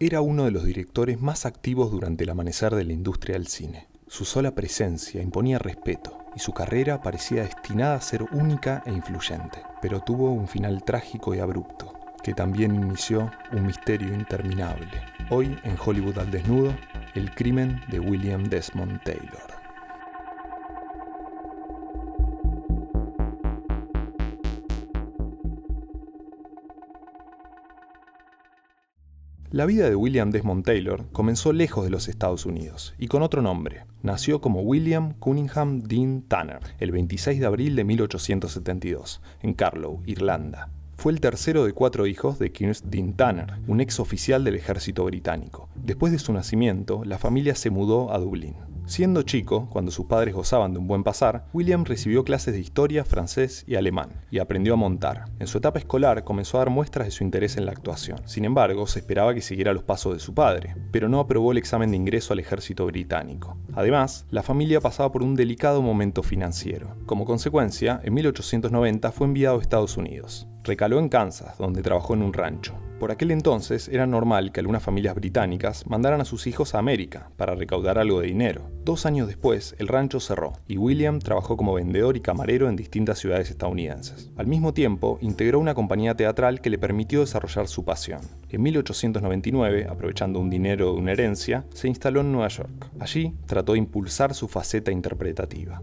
Era uno de los directores más activos durante el amanecer de la industria del cine. Su sola presencia imponía respeto y su carrera parecía destinada a ser única e influyente, pero tuvo un final trágico y abrupto, que también inició un misterio interminable. Hoy en Hollywood al desnudo, el crimen de William Desmond Taylor. La vida de William Desmond Taylor comenzó lejos de los Estados Unidos y con otro nombre. Nació como William Cunningham Dean Tanner el 26 de abril de 1872 en Carlow, Irlanda. Fue el tercero de cuatro hijos de Kearns Dean Tanner, un ex oficial del ejército británico. Después de su nacimiento, la familia se mudó a Dublín. Siendo chico, cuando sus padres gozaban de un buen pasar, William recibió clases de historia, francés y alemán, y aprendió a montar. En su etapa escolar comenzó a dar muestras de su interés en la actuación. Sin embargo, se esperaba que siguiera los pasos de su padre, pero no aprobó el examen de ingreso al ejército británico. Además, la familia pasaba por un delicado momento financiero. Como consecuencia, en 1890 fue enviado a Estados Unidos. Recaló en Kansas, donde trabajó en un rancho. Por aquel entonces era normal que algunas familias británicas mandaran a sus hijos a América para recaudar algo de dinero. Dos años después, el rancho cerró y William trabajó como vendedor y camarero en distintas ciudades estadounidenses. Al mismo tiempo, integró una compañía teatral que le permitió desarrollar su pasión. En 1899, aprovechando un dinero de una herencia, se instaló en Nueva York. Allí trató de impulsar su faceta interpretativa.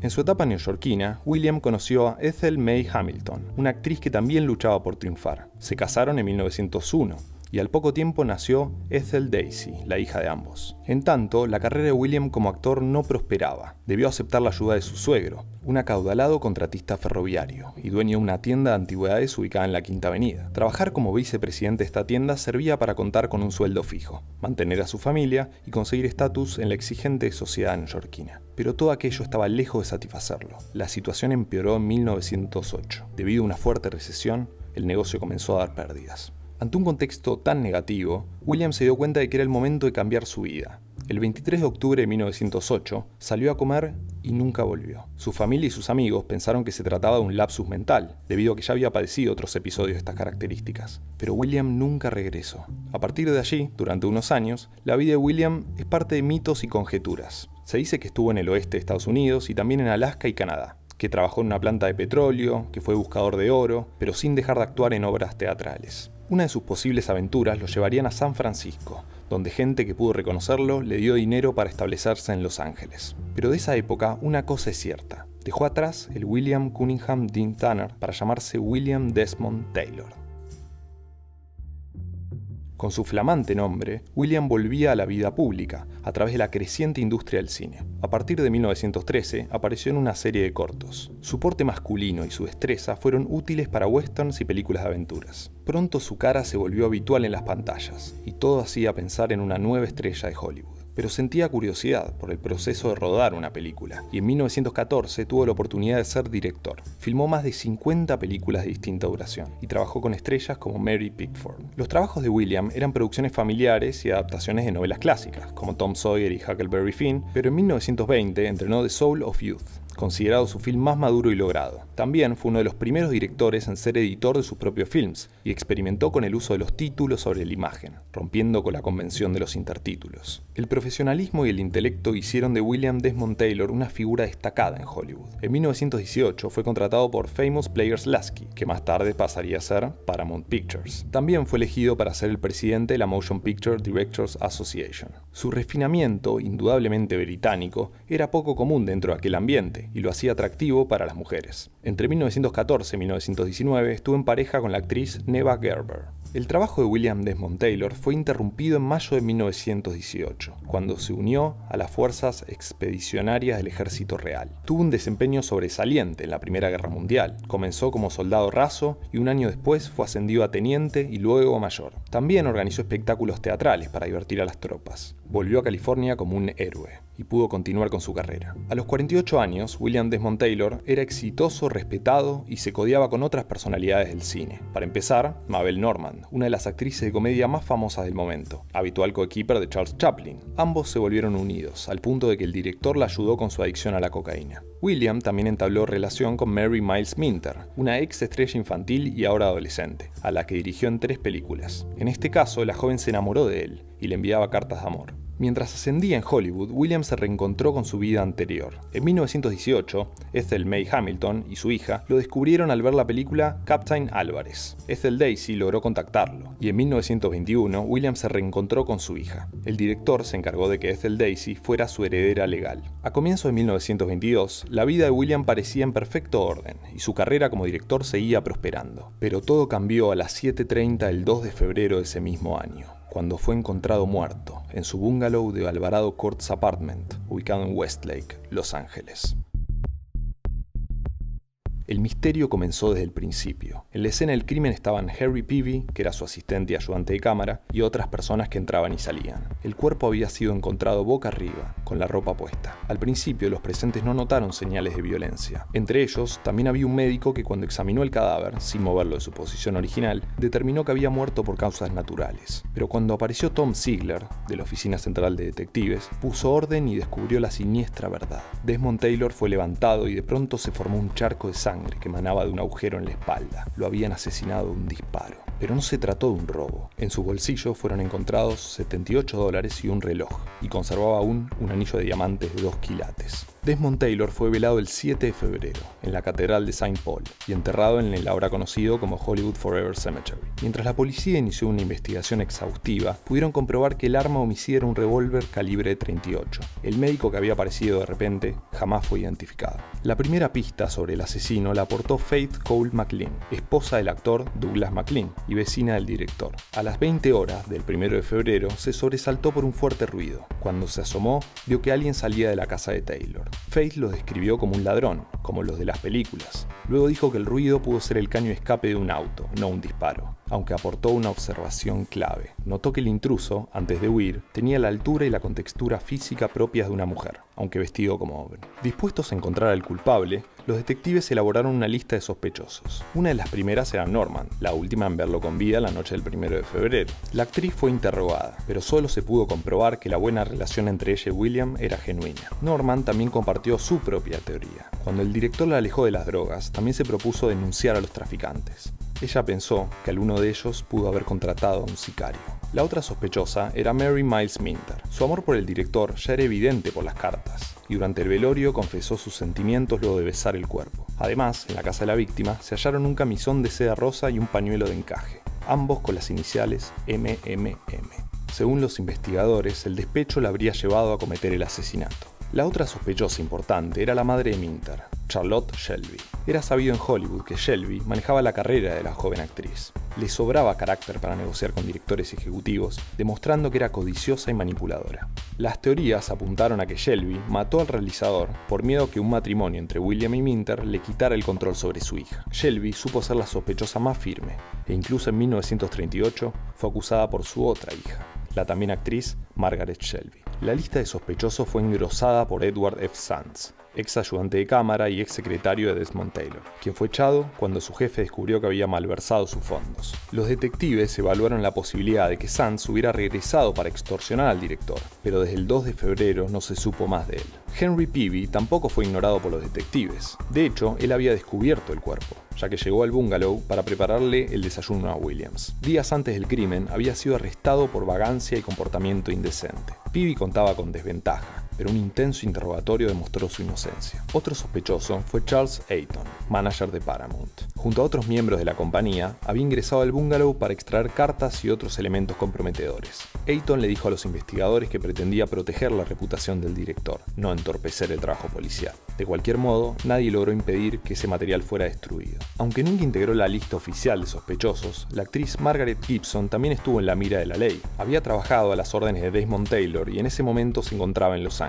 En su etapa neoyorquina, William conoció a Ethel May Hamilton, una actriz que también luchaba por triunfar. Se casaron en 1901 y al poco tiempo nació Ethel Daisy, la hija de ambos. En tanto, la carrera de William como actor no prosperaba. Debió aceptar la ayuda de su suegro, un acaudalado contratista ferroviario y dueño de una tienda de antigüedades ubicada en la Quinta Avenida. Trabajar como vicepresidente de esta tienda servía para contar con un sueldo fijo, mantener a su familia y conseguir estatus en la exigente sociedad neoyorquina. Pero todo aquello estaba lejos de satisfacerlo. La situación empeoró en 1908. Debido a una fuerte recesión, el negocio comenzó a dar pérdidas. Ante un contexto tan negativo, William se dio cuenta de que era el momento de cambiar su vida. El 23 de octubre de 1908 salió a comer y nunca volvió. Su familia y sus amigos pensaron que se trataba de un lapsus mental, debido a que ya había padecido otros episodios de estas características. Pero William nunca regresó. A partir de allí, durante unos años, la vida de William es parte de mitos y conjeturas. Se dice que estuvo en el oeste de Estados Unidos y también en Alaska y Canadá, que trabajó en una planta de petróleo, que fue buscador de oro, pero sin dejar de actuar en obras teatrales. Una de sus posibles aventuras lo llevarían a San Francisco, donde gente que pudo reconocerlo le dio dinero para establecerse en Los Ángeles. Pero de esa época una cosa es cierta, dejó atrás el William Cunningham Dean Tanner para llamarse William Desmond Taylor. Con su flamante nombre, William volvía a la vida pública a través de la creciente industria del cine. A partir de 1913 apareció en una serie de cortos. Su porte masculino y su destreza fueron útiles para westerns y películas de aventuras. Pronto su cara se volvió habitual en las pantallas, y todo hacía pensar en una nueva estrella de Hollywood pero sentía curiosidad por el proceso de rodar una película, y en 1914 tuvo la oportunidad de ser director. Filmó más de 50 películas de distinta duración, y trabajó con estrellas como Mary Pickford. Los trabajos de William eran producciones familiares y adaptaciones de novelas clásicas, como Tom Sawyer y Huckleberry Finn, pero en 1920 entrenó The Soul of Youth, considerado su film más maduro y logrado. También fue uno de los primeros directores en ser editor de sus propios films y experimentó con el uso de los títulos sobre la imagen, rompiendo con la convención de los intertítulos. El profesionalismo y el intelecto hicieron de William Desmond Taylor una figura destacada en Hollywood. En 1918 fue contratado por Famous Players Lasky, que más tarde pasaría a ser Paramount Pictures. También fue elegido para ser el presidente de la Motion Picture Directors Association. Su refinamiento, indudablemente británico, era poco común dentro de aquel ambiente, y lo hacía atractivo para las mujeres. Entre 1914 y 1919 estuvo en pareja con la actriz Neva Gerber. El trabajo de William Desmond Taylor fue interrumpido en mayo de 1918, cuando se unió a las fuerzas expedicionarias del Ejército Real. Tuvo un desempeño sobresaliente en la Primera Guerra Mundial. Comenzó como soldado raso y un año después fue ascendido a teniente y luego a mayor. También organizó espectáculos teatrales para divertir a las tropas. Volvió a California como un héroe y pudo continuar con su carrera. A los 48 años, William Desmond Taylor era exitoso, respetado y se codeaba con otras personalidades del cine. Para empezar, Mabel Normand, Una de las actrices de comedia más famosas del momento, habitual coequiper de Charles Chaplin. Ambos se volvieron unidos, al punto de que el director la ayudó con su adicción a la cocaína. William también entabló relación con Mary Miles Minter, una ex estrella infantil y ahora adolescente, a la que dirigió en tres películas. En este caso, la joven se enamoró de él y le enviaba cartas de amor. Mientras ascendía en Hollywood, William se reencontró con su vida anterior. En 1918, Ethel May Hamilton y su hija lo descubrieron al ver la película Captain Álvarez. Ethel Daisy logró contactarlo, y en 1921 William se reencontró con su hija. El director se encargó de que Ethel Daisy fuera su heredera legal. A comienzos de 1922, la vida de William parecía en perfecto orden, y su carrera como director seguía prosperando. Pero todo cambió a las 7.30 del 2 de febrero de ese mismo año cuando fue encontrado muerto en su bungalow de Alvarado Courts Apartment, ubicado en Westlake, Los Ángeles. El misterio comenzó desde el principio. En la escena del crimen estaban Harry Peavy, que era su asistente y ayudante de cámara, y otras personas que entraban y salían. El cuerpo había sido encontrado boca arriba, con la ropa puesta. Al principio los presentes no notaron señales de violencia. Entre ellos, también había un médico que cuando examinó el cadáver, sin moverlo de su posición original, determinó que había muerto por causas naturales. Pero cuando apareció Tom Ziegler, de la Oficina Central de Detectives, puso orden y descubrió la siniestra verdad. Desmond Taylor fue levantado y de pronto se formó un charco de sangre que emanaba de un agujero en la espalda. Lo habían asesinado de un disparo. Pero no se trató de un robo. En su bolsillo fueron encontrados 78 dólares y un reloj, y conservaba aún un anillo de diamantes de 2 quilates. Desmond Taylor fue velado el 7 de febrero en la Catedral de St. Paul y enterrado en el ahora conocido como Hollywood Forever Cemetery. Mientras la policía inició una investigación exhaustiva, pudieron comprobar que el arma homicida era un revólver calibre 38. El médico que había aparecido de repente jamás fue identificado. La primera pista sobre el asesino la aportó Faith Cole McLean, esposa del actor Douglas McLean y vecina del director. A las 20 horas del 1 de febrero se sobresaltó por un fuerte ruido. Cuando se asomó, vio que alguien salía de la casa de Taylor. Faith lo describió como un ladrón, como los de las películas. Luego dijo que el ruido pudo ser el caño escape de un auto, no un disparo, aunque aportó una observación clave. Notó que el intruso, antes de huir, tenía la altura y la contextura física propias de una mujer, aunque vestido como hombre. Dispuestos a encontrar al culpable, los detectives elaboraron una lista de sospechosos. Una de las primeras era Norman, la última en verlo con vida la noche del 1 de febrero. La actriz fue interrogada, pero solo se pudo comprobar que la buena relación entre ella y William era genuina. Norman también compartió su propia teoría. Cuando el director la alejó de las drogas, también se propuso denunciar a los traficantes. Ella pensó que alguno de ellos pudo haber contratado a un sicario. La otra sospechosa era Mary Miles Minter. Su amor por el director ya era evidente por las cartas, y durante el velorio confesó sus sentimientos luego de besar el cuerpo. Además, en la casa de la víctima se hallaron un camisón de seda rosa y un pañuelo de encaje, ambos con las iniciales MMM. Según los investigadores, el despecho la habría llevado a cometer el asesinato. La otra sospechosa importante era la madre de Minter, Charlotte Shelby. Era sabido en Hollywood que Shelby manejaba la carrera de la joven actriz. Le sobraba carácter para negociar con directores ejecutivos, demostrando que era codiciosa y manipuladora. Las teorías apuntaron a que Shelby mató al realizador por miedo que un matrimonio entre William y Minter le quitara el control sobre su hija. Shelby supo ser la sospechosa más firme, e incluso en 1938 fue acusada por su otra hija, la también actriz Margaret Shelby. La lista de sospechosos fue engrosada por Edward F. Sands, ex ayudante de cámara y ex secretario de Desmond Taylor, quien fue echado cuando su jefe descubrió que había malversado sus fondos. Los detectives evaluaron la posibilidad de que Sands hubiera regresado para extorsionar al director, pero desde el 2 de febrero no se supo más de él. Henry Peavy tampoco fue ignorado por los detectives. De hecho, él había descubierto el cuerpo, ya que llegó al bungalow para prepararle el desayuno a Williams. Días antes del crimen había sido arrestado por vagancia y comportamiento indecente. Peavy contaba con desventaja, pero un intenso interrogatorio demostró su inocencia. Otro sospechoso fue Charles Ayton, manager de Paramount. Junto a otros miembros de la compañía, había ingresado al bungalow para extraer cartas y otros elementos comprometedores. Ayton le dijo a los investigadores que pretendía proteger la reputación del director, no entorpecer el trabajo policial. De cualquier modo, nadie logró impedir que ese material fuera destruido. Aunque nunca integró la lista oficial de sospechosos, la actriz Margaret Gibson también estuvo en la mira de la ley. Había trabajado a las órdenes de Desmond Taylor y en ese momento se encontraba en Los Ángeles.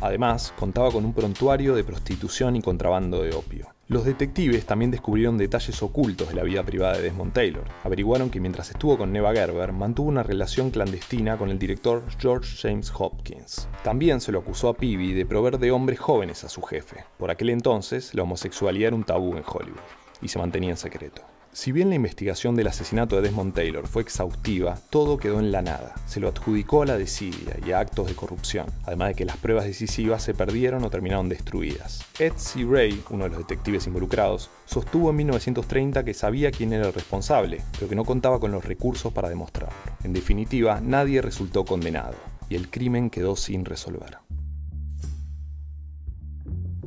Además, contaba con un prontuario de prostitución y contrabando de opio. Los detectives también descubrieron detalles ocultos de la vida privada de Desmond Taylor. Averiguaron que mientras estuvo con Neva Gerber, mantuvo una relación clandestina con el director George James Hopkins. También se lo acusó a Peavy de proveer de hombres jóvenes a su jefe. Por aquel entonces, la homosexualidad era un tabú en Hollywood y se mantenía en secreto. Si bien la investigación del asesinato de Desmond Taylor fue exhaustiva, todo quedó en la nada. Se lo adjudicó a la desidia y a actos de corrupción, además de que las pruebas decisivas se perdieron o terminaron destruidas. Ed C. Ray, uno de los detectives involucrados, sostuvo en 1930 que sabía quién era el responsable, pero que no contaba con los recursos para demostrarlo. En definitiva, nadie resultó condenado, y el crimen quedó sin resolver.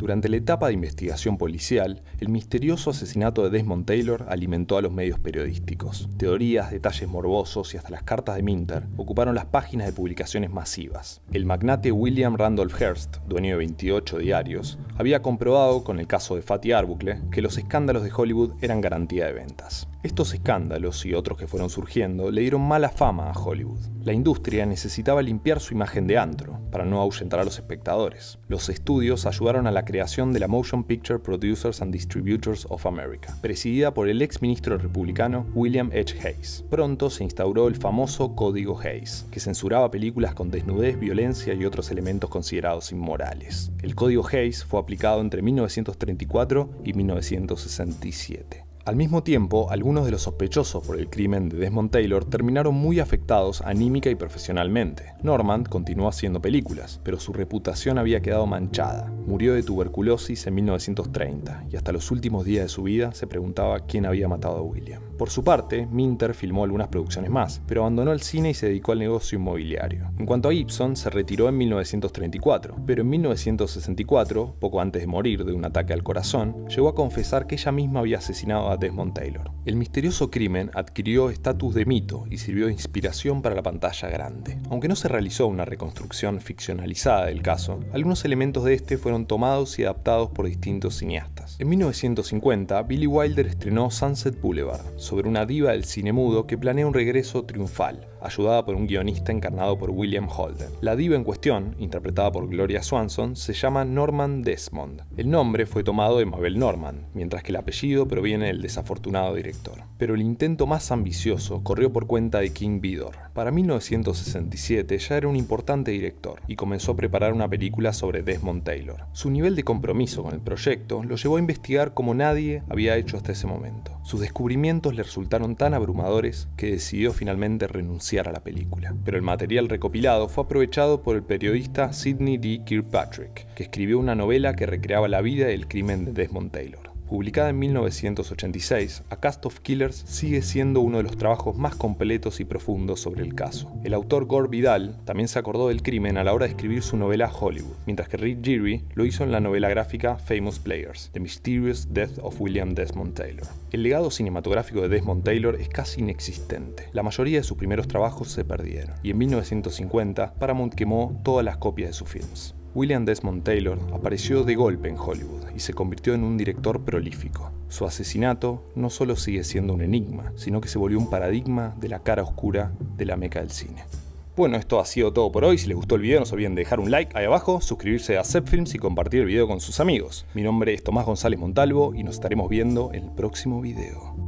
Durante la etapa de investigación policial, el misterioso asesinato de Desmond Taylor alimentó a los medios periodísticos. Teorías, detalles morbosos y hasta las cartas de Minter ocuparon las páginas de publicaciones masivas. El magnate William Randolph Hearst, dueño de 28 diarios, había comprobado con el caso de Fatty Arbuckle que los escándalos de Hollywood eran garantía de ventas. Estos escándalos y otros que fueron surgiendo le dieron mala fama a Hollywood. La industria necesitaba limpiar su imagen de antro, para no ahuyentar a los espectadores. Los estudios ayudaron a la creación de la Motion Picture Producers and Distributors of America, presidida por el ex ministro republicano William H. Hayes. Pronto se instauró el famoso Código Hayes, que censuraba películas con desnudez, violencia y otros elementos considerados inmorales. El Código Hayes fue aplicado entre 1934 y 1967. Al mismo tiempo, algunos de los sospechosos por el crimen de Desmond Taylor terminaron muy afectados anímica y profesionalmente. Norman continuó haciendo películas, pero su reputación había quedado manchada. Murió de tuberculosis en 1930 y hasta los últimos días de su vida se preguntaba quién había matado a William. Por su parte, Minter filmó algunas producciones más, pero abandonó el cine y se dedicó al negocio inmobiliario. En cuanto a Gibson, se retiró en 1934, pero en 1964, poco antes de morir de un ataque al corazón, llegó a confesar que ella misma había asesinado a Desmond Taylor. El misterioso crimen adquirió estatus de mito y sirvió de inspiración para la pantalla grande. Aunque no se realizó una reconstrucción ficcionalizada del caso, algunos elementos de este fueron tomados y adaptados por distintos cineastas. En 1950, Billy Wilder estrenó Sunset Boulevard, sobre una diva del cine mudo que planea un regreso triunfal, ayudada por un guionista encarnado por William Holden. La diva en cuestión, interpretada por Gloria Swanson, se llama Norman Desmond. El nombre fue tomado de Mabel Norman, mientras que el apellido proviene del desafortunado director. Pero el intento más ambicioso corrió por cuenta de King Vidor. Para 1967 ya era un importante director y comenzó a preparar una película sobre Desmond Taylor. Su nivel de compromiso con el proyecto lo llevó a investigar como nadie había hecho hasta ese momento. Sus descubrimientos le resultaron tan abrumadores que decidió finalmente renunciar la película. Pero el material recopilado fue aprovechado por el periodista Sidney D. Kirkpatrick, que escribió una novela que recreaba la vida y el crimen de Desmond Taylor. Publicada en 1986, A Cast of Killers sigue siendo uno de los trabajos más completos y profundos sobre el caso. El autor Gore Vidal también se acordó del crimen a la hora de escribir su novela Hollywood, mientras que Rick Geary lo hizo en la novela gráfica Famous Players, The Mysterious Death of William Desmond Taylor. El legado cinematográfico de Desmond Taylor es casi inexistente. La mayoría de sus primeros trabajos se perdieron, y en 1950 Paramount quemó todas las copias de sus films. William Desmond Taylor apareció de golpe en Hollywood y se convirtió en un director prolífico. Su asesinato no solo sigue siendo un enigma, sino que se volvió un paradigma de la cara oscura de la meca del cine. Bueno, esto ha sido todo por hoy. Si les gustó el video, no se olviden de dejar un like ahí abajo, suscribirse a Zepfilms y compartir el video con sus amigos. Mi nombre es Tomás González Montalvo y nos estaremos viendo en el próximo video.